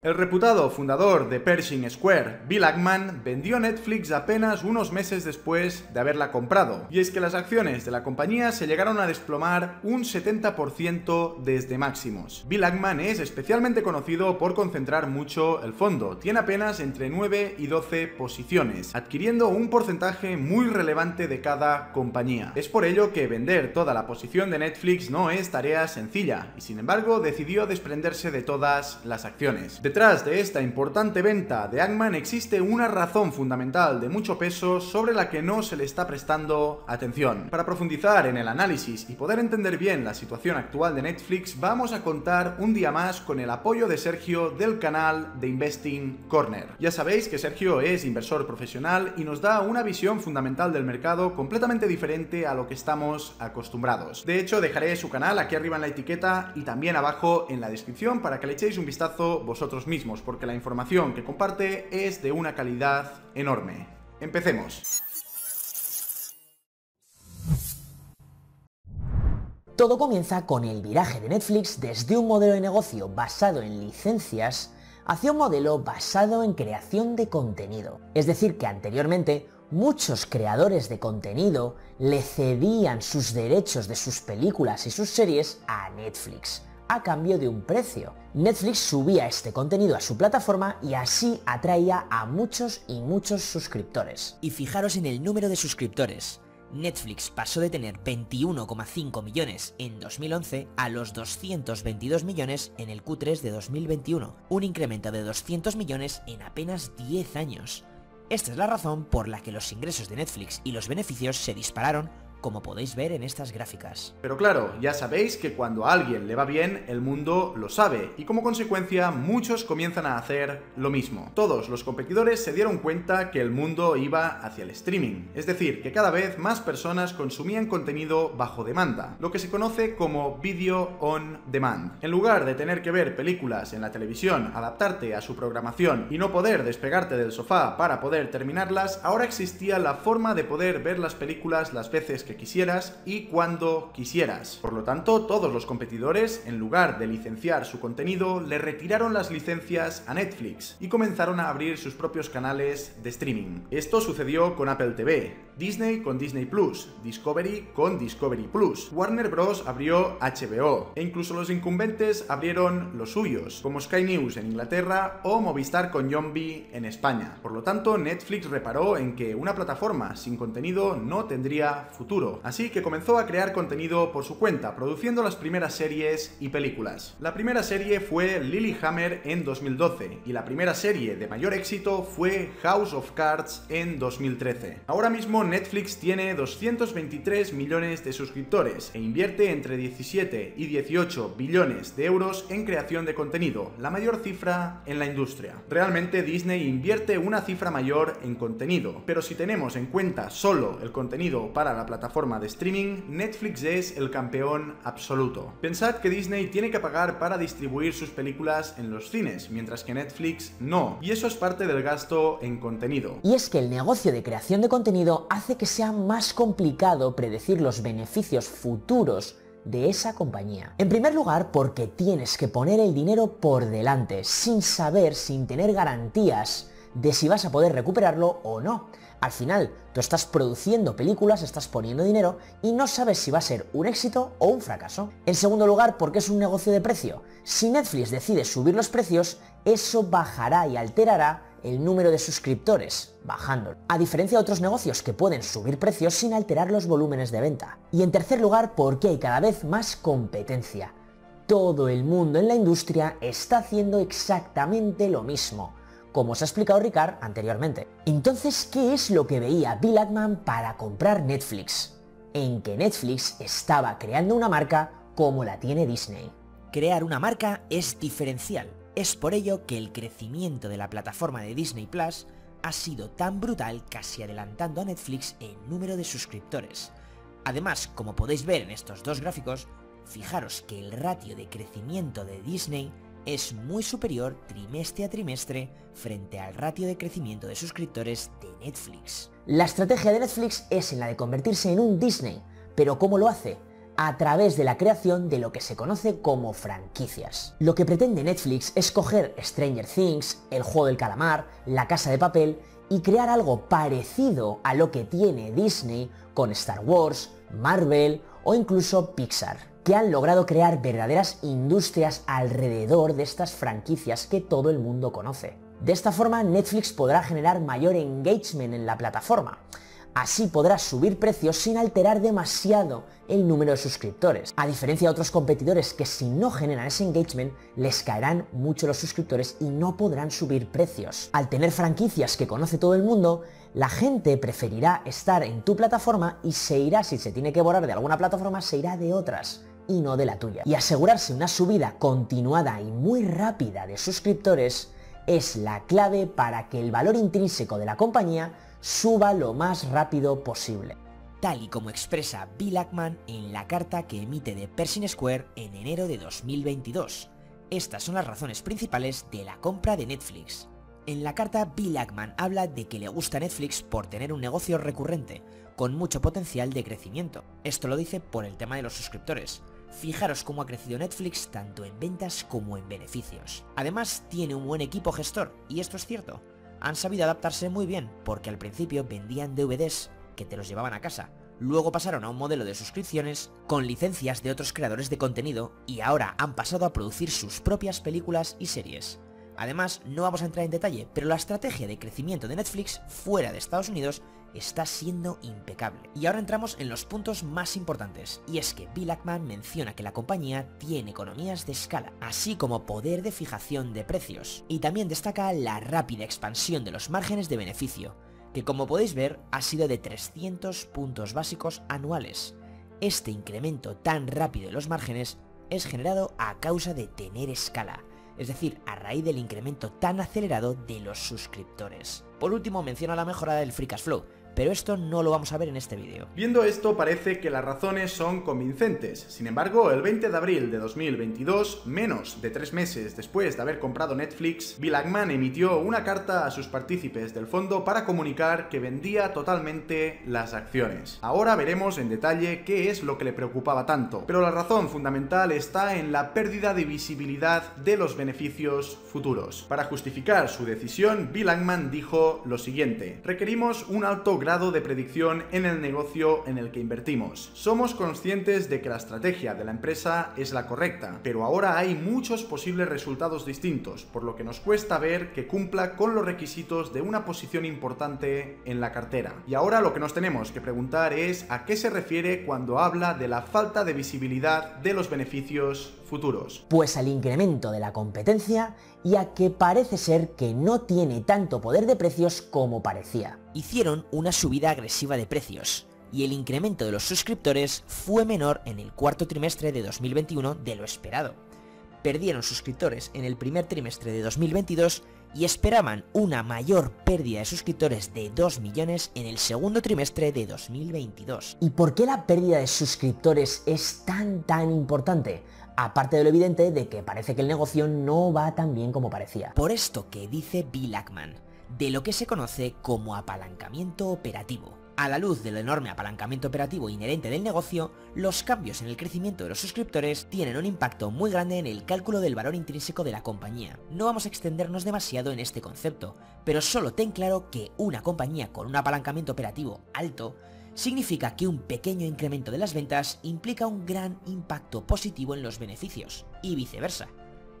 El reputado fundador de Pershing Square, Bill Ackman, vendió Netflix apenas unos meses después de haberla comprado. Y es que las acciones de la compañía se llegaron a desplomar un 70% desde máximos. Bill Ackman es especialmente conocido por concentrar mucho el fondo. Tiene apenas entre 9 y 12 posiciones, adquiriendo un porcentaje muy relevante de cada compañía. Es por ello que vender toda la posición de Netflix no es tarea sencilla, y sin embargo decidió desprenderse de todas las acciones. Detrás de esta importante venta de Ackman existe una razón fundamental de mucho peso sobre la que no se le está prestando atención. Para profundizar en el análisis y poder entender bien la situación actual de Netflix, vamos a contar un día más con el apoyo de Sergio del canal de Investing Corner. Ya sabéis que Sergio es inversor profesional y nos da una visión fundamental del mercado completamente diferente a lo que estamos acostumbrados. De hecho, dejaré su canal aquí arriba en la etiqueta y también abajo en la descripción para que le echéis un vistazo vosotros mismos, porque la información que comparte es de una calidad enorme. Empecemos. Todo comienza con el viraje de Netflix desde un modelo de negocio basado en licencias hacia un modelo basado en creación de contenido. Es decir, que anteriormente muchos creadores de contenido le cedían sus derechos de sus películas y sus series a Netflix a cambio de un precio. Netflix subía este contenido a su plataforma y así atraía a muchos y muchos suscriptores. Y fijaros en el número de suscriptores. Netflix pasó de tener 21,5 millones en 2011 a los 222 millones en el Q3 de 2021, un incremento de 200 millones en apenas 10 años. Esta es la razón por la que los ingresos de Netflix y los beneficios se dispararon como podéis ver en estas gráficas. Pero claro, ya sabéis que cuando a alguien le va bien, el mundo lo sabe, y como consecuencia muchos comienzan a hacer lo mismo. Todos los competidores se dieron cuenta que el mundo iba hacia el streaming, es decir, que cada vez más personas consumían contenido bajo demanda, lo que se conoce como video on demand. En lugar de tener que ver películas en la televisión, adaptarte a su programación y no poder despegarte del sofá para poder terminarlas, ahora existía la forma de poder ver las películas las veces que quisieras y cuando quisieras. Por lo tanto, todos los competidores, en lugar de licenciar su contenido, le retiraron las licencias a Netflix y comenzaron a abrir sus propios canales de streaming. Esto sucedió con Apple TV, Disney con Disney Plus, Discovery con Discovery Plus, Warner Bros. abrió HBO, e incluso los incumbentes abrieron los suyos, como Sky News en Inglaterra o Movistar con Yombi en España. Por lo tanto, Netflix reparó en que una plataforma sin contenido no tendría futuro así que comenzó a crear contenido por su cuenta, produciendo las primeras series y películas. La primera serie fue Lilyhammer en 2012 y la primera serie de mayor éxito fue House of Cards en 2013. Ahora mismo Netflix tiene 223 millones de suscriptores e invierte entre 17 y 18 billones de euros en creación de contenido, la mayor cifra en la industria. Realmente Disney invierte una cifra mayor en contenido, pero si tenemos en cuenta solo el contenido para la plataforma de streaming, Netflix es el campeón absoluto. Pensad que Disney tiene que pagar para distribuir sus películas en los cines, mientras que Netflix no. Y eso es parte del gasto en contenido. Y es que el negocio de creación de contenido hace que sea más complicado predecir los beneficios futuros de esa compañía. En primer lugar, porque tienes que poner el dinero por delante, sin saber, sin tener garantías de si vas a poder recuperarlo o no. Al final, tú estás produciendo películas, estás poniendo dinero y no sabes si va a ser un éxito o un fracaso. En segundo lugar, porque es un negocio de precio. Si Netflix decide subir los precios, eso bajará y alterará el número de suscriptores, bajando. A diferencia de otros negocios que pueden subir precios sin alterar los volúmenes de venta. Y en tercer lugar, porque hay cada vez más competencia. Todo el mundo en la industria está haciendo exactamente lo mismo como os ha explicado Ricard anteriormente. Entonces, ¿qué es lo que veía Bill Ackman para comprar Netflix? En que Netflix estaba creando una marca como la tiene Disney. Crear una marca es diferencial. Es por ello que el crecimiento de la plataforma de Disney Plus ha sido tan brutal casi adelantando a Netflix en número de suscriptores. Además, como podéis ver en estos dos gráficos, fijaros que el ratio de crecimiento de Disney es muy superior trimestre a trimestre frente al ratio de crecimiento de suscriptores de Netflix. La estrategia de Netflix es en la de convertirse en un Disney, pero ¿cómo lo hace? A través de la creación de lo que se conoce como franquicias. Lo que pretende Netflix es coger Stranger Things, El Juego del Calamar, La Casa de Papel y crear algo parecido a lo que tiene Disney con Star Wars, Marvel o incluso Pixar, que han logrado crear verdaderas industrias alrededor de estas franquicias que todo el mundo conoce. De esta forma Netflix podrá generar mayor engagement en la plataforma, Así podrás subir precios sin alterar demasiado el número de suscriptores. A diferencia de otros competidores que si no generan ese engagement, les caerán mucho los suscriptores y no podrán subir precios. Al tener franquicias que conoce todo el mundo, la gente preferirá estar en tu plataforma y se irá, si se tiene que borrar de alguna plataforma, se irá de otras y no de la tuya. Y asegurarse una subida continuada y muy rápida de suscriptores es la clave para que el valor intrínseco de la compañía suba lo más rápido posible. Tal y como expresa Bill Ackman en la carta que emite de Pershing Square en enero de 2022. Estas son las razones principales de la compra de Netflix. En la carta, Bill Ackman habla de que le gusta Netflix por tener un negocio recurrente, con mucho potencial de crecimiento. Esto lo dice por el tema de los suscriptores. Fijaros cómo ha crecido Netflix tanto en ventas como en beneficios. Además, tiene un buen equipo gestor, y esto es cierto han sabido adaptarse muy bien, porque al principio vendían DVDs que te los llevaban a casa, luego pasaron a un modelo de suscripciones con licencias de otros creadores de contenido y ahora han pasado a producir sus propias películas y series. Además, no vamos a entrar en detalle, pero la estrategia de crecimiento de Netflix fuera de Estados Unidos está siendo impecable. Y ahora entramos en los puntos más importantes, y es que Bill Ackman menciona que la compañía tiene economías de escala, así como poder de fijación de precios, y también destaca la rápida expansión de los márgenes de beneficio, que como podéis ver ha sido de 300 puntos básicos anuales. Este incremento tan rápido de los márgenes es generado a causa de tener escala, es decir, a raíz del incremento tan acelerado de los suscriptores. Por último menciona la mejora del Free Cash Flow, pero esto no lo vamos a ver en este vídeo. Viendo esto parece que las razones son convincentes, sin embargo el 20 de abril de 2022, menos de tres meses después de haber comprado Netflix, Bill emitió una carta a sus partícipes del fondo para comunicar que vendía totalmente las acciones. Ahora veremos en detalle qué es lo que le preocupaba tanto, pero la razón fundamental está en la pérdida de visibilidad de los beneficios futuros. Para justificar su decisión, Bill Ackman dijo lo siguiente, requerimos un alto grado de predicción en el negocio en el que invertimos. Somos conscientes de que la estrategia de la empresa es la correcta, pero ahora hay muchos posibles resultados distintos, por lo que nos cuesta ver que cumpla con los requisitos de una posición importante en la cartera. Y ahora lo que nos tenemos que preguntar es a qué se refiere cuando habla de la falta de visibilidad de los beneficios futuros. Pues al incremento de la competencia y a que parece ser que no tiene tanto poder de precios como parecía. Hicieron una subida agresiva de precios, y el incremento de los suscriptores fue menor en el cuarto trimestre de 2021 de lo esperado. Perdieron suscriptores en el primer trimestre de 2022 y esperaban una mayor pérdida de suscriptores de 2 millones en el segundo trimestre de 2022. ¿Y por qué la pérdida de suscriptores es tan tan importante? aparte de lo evidente de que parece que el negocio no va tan bien como parecía. Por esto que dice Bill Ackman, de lo que se conoce como apalancamiento operativo. A la luz del enorme apalancamiento operativo inherente del negocio, los cambios en el crecimiento de los suscriptores tienen un impacto muy grande en el cálculo del valor intrínseco de la compañía. No vamos a extendernos demasiado en este concepto, pero solo ten claro que una compañía con un apalancamiento operativo alto significa que un pequeño incremento de las ventas implica un gran impacto positivo en los beneficios, y viceversa.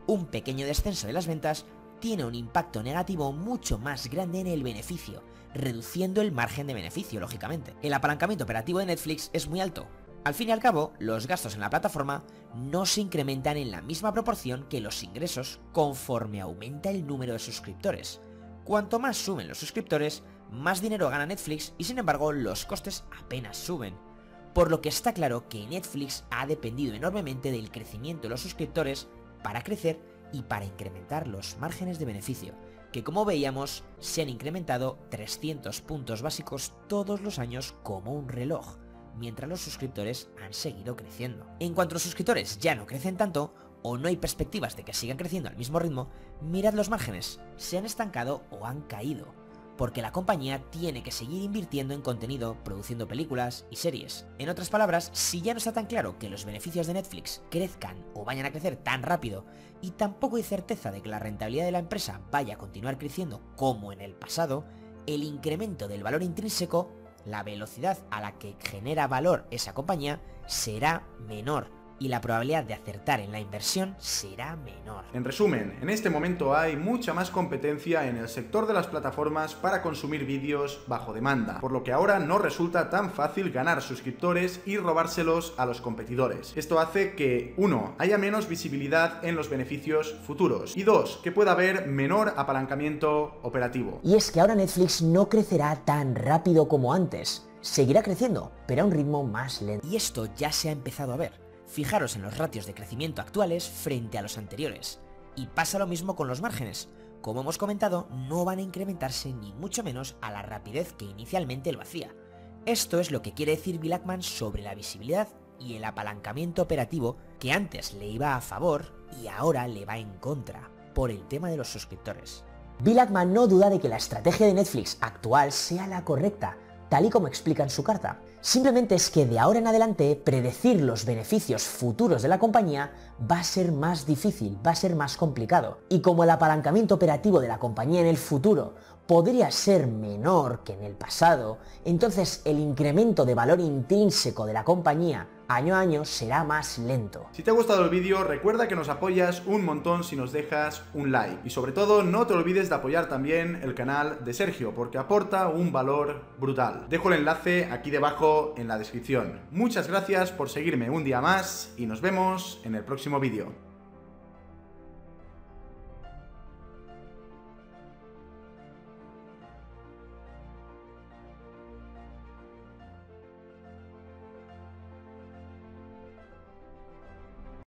Un pequeño descenso de las ventas tiene un impacto negativo mucho más grande en el beneficio, reduciendo el margen de beneficio, lógicamente. El apalancamiento operativo de Netflix es muy alto. Al fin y al cabo, los gastos en la plataforma no se incrementan en la misma proporción que los ingresos conforme aumenta el número de suscriptores. Cuanto más suben los suscriptores, más dinero gana Netflix y sin embargo los costes apenas suben. Por lo que está claro que Netflix ha dependido enormemente del crecimiento de los suscriptores para crecer y para incrementar los márgenes de beneficio, que como veíamos se han incrementado 300 puntos básicos todos los años como un reloj, mientras los suscriptores han seguido creciendo. En cuanto los suscriptores ya no crecen tanto, o no hay perspectivas de que sigan creciendo al mismo ritmo, mirad los márgenes, se han estancado o han caído, porque la compañía tiene que seguir invirtiendo en contenido, produciendo películas y series. En otras palabras, si ya no está tan claro que los beneficios de Netflix crezcan o vayan a crecer tan rápido y tampoco hay certeza de que la rentabilidad de la empresa vaya a continuar creciendo como en el pasado, el incremento del valor intrínseco, la velocidad a la que genera valor esa compañía, será menor y la probabilidad de acertar en la inversión será menor. En resumen, en este momento hay mucha más competencia en el sector de las plataformas para consumir vídeos bajo demanda, por lo que ahora no resulta tan fácil ganar suscriptores y robárselos a los competidores. Esto hace que, uno, haya menos visibilidad en los beneficios futuros y dos, que pueda haber menor apalancamiento operativo. Y es que ahora Netflix no crecerá tan rápido como antes. Seguirá creciendo, pero a un ritmo más lento. Y esto ya se ha empezado a ver. Fijaros en los ratios de crecimiento actuales frente a los anteriores. Y pasa lo mismo con los márgenes. Como hemos comentado, no van a incrementarse ni mucho menos a la rapidez que inicialmente lo hacía. Esto es lo que quiere decir Bill Ackman sobre la visibilidad y el apalancamiento operativo que antes le iba a favor y ahora le va en contra, por el tema de los suscriptores. Bill Ackman no duda de que la estrategia de Netflix actual sea la correcta, tal y como explica en su carta. Simplemente es que de ahora en adelante predecir los beneficios futuros de la compañía va a ser más difícil, va a ser más complicado. Y como el apalancamiento operativo de la compañía en el futuro podría ser menor que en el pasado, entonces el incremento de valor intrínseco de la compañía año a año será más lento. Si te ha gustado el vídeo, recuerda que nos apoyas un montón si nos dejas un like. Y sobre todo, no te olvides de apoyar también el canal de Sergio, porque aporta un valor brutal. Dejo el enlace aquí debajo en la descripción. Muchas gracias por seguirme un día más y nos vemos en el próximo vídeo.